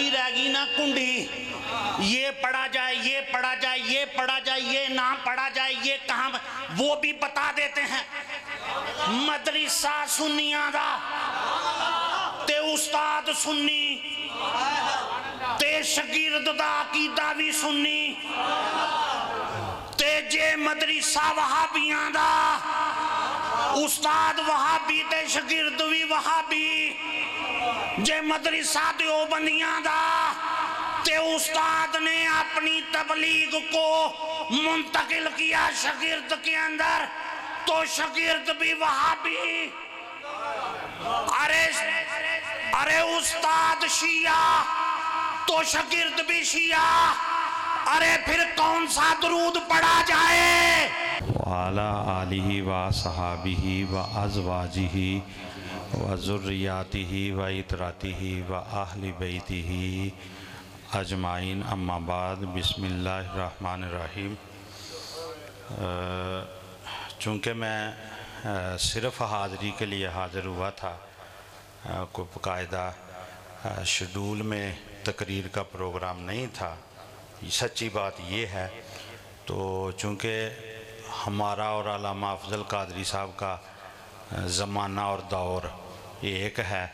हुई रहेगी ना कुंडी। ये पढ़ा जाए, ये पढ़ा जाए, ये पढ़ा जाए, ये नाम पढ़ा जाए, ये कहाँ वो भी बता देते हैं। मदरसा सुनिया दा ते उस्ताद सुन्नी, ते शकीरद दा अकीदा भी सुन्नी, ते जे मदरसा वहाबियाँ दा उस्ताद वहाबी ते शगिर्द भी वहाबी जे मदरसा देवबंदियाँ दा, ते उस्ताद ने अपनी तबलीग को मुंतकिल किया शगिर्द के अंदर तो शगिर्द भी वहाबी अरे अरे उस्ताद शिया तो शगिर्द भी शिया। अरे फिर कौन सा दरूद पढ़ा जाए? वाला आलिही व सहाबी व अजवाजी व ज़ुर्रियाती व इतराती व आहल बैती अजमाइन अम्माबाद बिसमीम चूँकि मैं सिर्फ़ हाज़री के लिए हाज़िर हुआ था कोई बाकायदा अ, में तकरीर का प्रोग्राम नहीं था सच्ची बात ये है तो चूँकि हमारा और अलामा अफजल कादरी साहब का ज़माना और दौर एक है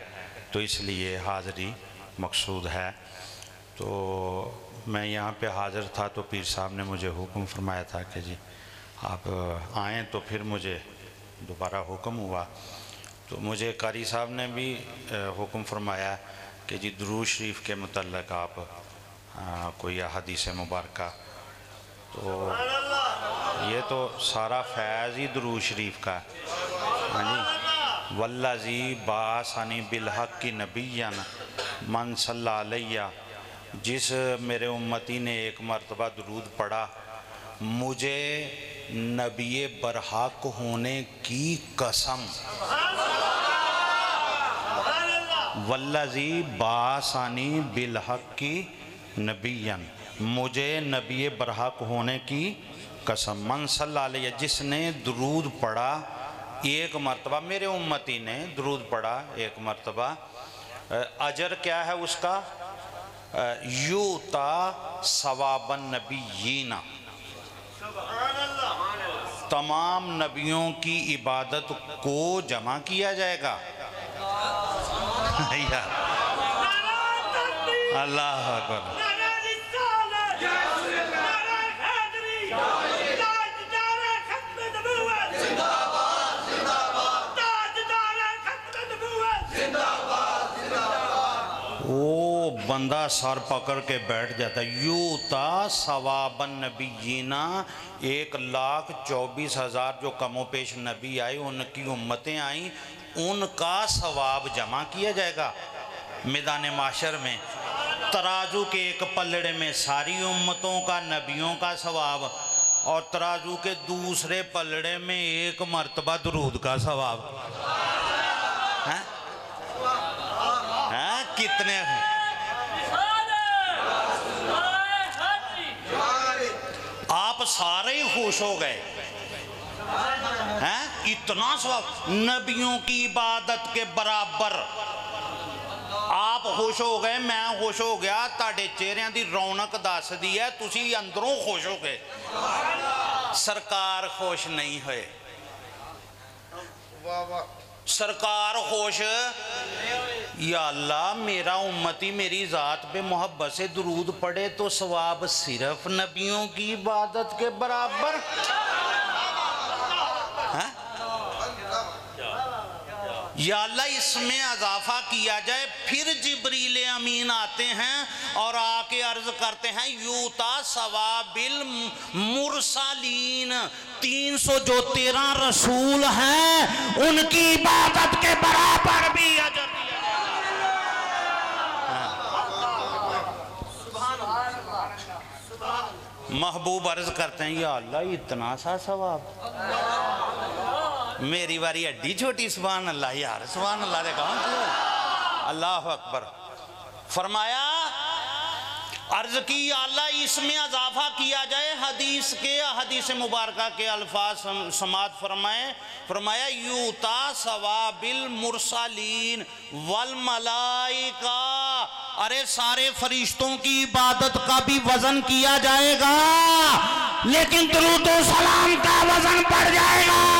तो इसलिए हाज़री मकसूद है। तो मैं यहाँ पे हाज़िर था तो पीर साहब ने मुझे हुक्म फरमाया था कि जी आप आएँ तो फिर मुझे दोबारा हुक्म हुआ। तो मुझे कारी साहब ने भी हुक्म फरमाया कि जी दरूज शरीफ के मतलब आप अ, कोई हदीस मुबारक। तो तो सारा फैज़ ही दरूज शरीफ का है। जी वल्लाजी बासानी बिलहक की नबीन मन सल्ला जिस मेरे उम्मती ने एक मरतबा दरूद पढ़ा, मुझे नबी बरहक होने की कसम वल्लाजी बासानी बिलहक की नबीन मुझे नबी बरहक होने की कसम, मन सल्ला जिसने दरूद पढ़ा, एक मरतबा, मेरे उम्मती ने दरूद पढ़ा, एक मरतबा अजर क्या है उसका? यूता सवाबन नबीना तमाम नबियों की इबादत को जमा किया जाएगा। अल्लाह वो बंदा सर पकड़ के बैठ जाता यूता सवाबन नबी जीना, एक लाख चौबीस हज़ार जो कमो पेश नबी आए, उनकी उम्मतें आई, उनका सवाब जमा किया जाएगा मैदान माशर में। तराजू के एक पलड़े में सारी उम्मतों का, नबियों का सवाब और तराजू के दूसरे पलड़े में एक मरतबा दरूद का सवाब हैं हैं कितने आप सारे ही खुश हो गए हैं इतना स्वाब नबियों की इबादत के बराबर आप खुश हो गए मैं खुश हो गया ਤੁਹਾਡੇ ਚਿਹਰਿਆਂ ਦੀ ਰੌਣਕ ਦੱਸਦੀ ਹੈ ਤੁਸੀਂ ਅੰਦਰੋਂ ਖੁਸ਼ ਹੋ ਗਏ ਸਰਕਾਰ ਖੁਸ਼ ਨਹੀਂ ਹੋਏ सरकार खुश या अल्लाह, मेरा उम्मती, मेरी ज़ात पे मोहब्बत से दरूद पड़े तो सवाब सिर्फ़ नबियों की इबादत के बराबर। या अल्लाह, इसमें अजाफा किया जाए। फिर जिब्रील अमीन आते हैं और आके अर्ज़ करते हैं, यूता सवाबिल मुरसालीन। तीन सौ जो तेरह रसूल हैं, उनकी इबादत के बराबर भी अजर महबूब अर्ज़ करते हैं, या अल्लाह, इतना सा सवाब। मेरी बारी हड्डी छोटी सुबहान अल्लाह यार सुबहान अल्लाह दे कौन अल्लाह अकबर। फरमाया, अर्ज़ की अल्लाह इसमें अजाफा किया जाए, हदीस के, हदीस मुबारक के अल्फाज सम- समात फरमाए। फरमाया, यूता सवाबिल मुरसलीन वल मलाइका। अरे, सारे फरिश्तों की इबादत का भी वज़न किया जाएगा, लेकिन दरूद सलाम का वज़न बढ़ जाएगा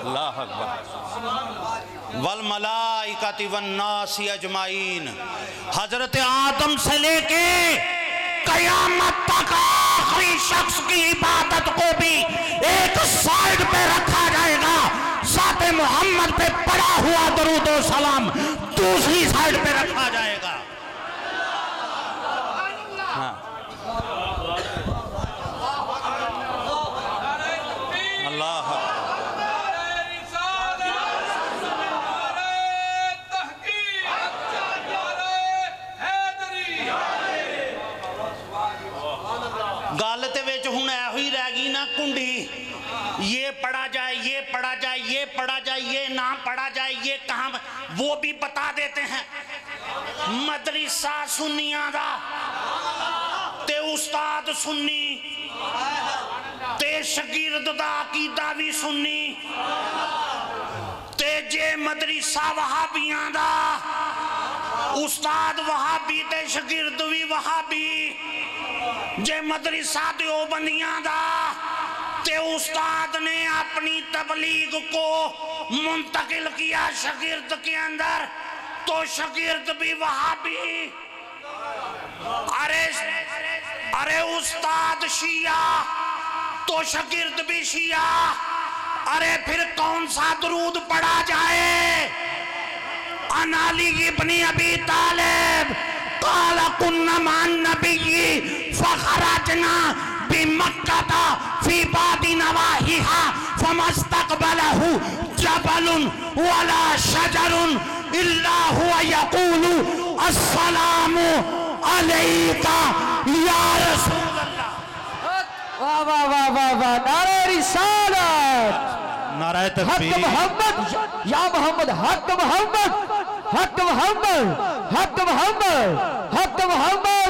अल्लाह अकबर वल मलाइकति वन्नासी अजमाइन। हज़रत आदम से लेके कयामत तक आखिरी शख्स की इबादत को भी एक साइड पे रखा जाएगा। साथ मोहम्मद पे पड़ा हुआ दरूद सलाम दूसरी साइड पे रखा जाएगा। पढ़ा जाए, ये नाम पढ़ा जाए, ये कहाँ वो भी बता देते हैं। मदरसा सुनिया दा, ते उस्ताद सुन्नी, ते शकीरद दा अकीदा भी सुन्नी, ते जे मदरसा वहाबियाँ दा, उस्ताद वहाबी ते शकीरद भी वहाबी, जे मदरसा दा ते उस्ताद ने अपनी तबलीग को मुंतकिल किया शगिर्द के अंदर तो शगिर्द भी वहाबी। अरे अरे उस्ताद शिया तो शगिर्द भी शिया। अरे फिर कौन सा दरूद पढ़ा जाए? अनाली इब्ने अबी तालिब, काला कुन्ना मान नबी की फखराजना बिमक्का फ़ी बादी नवाहिहा फमस्तकबलहु जबलुन वला शजरुन इल्ला हुवा यकूलु अस्सलामु अलैका या रसूल अल्लाह वाह वाह वाह वाह वाह नारे रिसालत नाराय हक तकबीर मोहम्मद या मोहम्मद हक मोहम्मद हक मोहम्मद हक मोहम्मद हक मोहम्मद